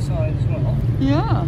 side as well. Yeah.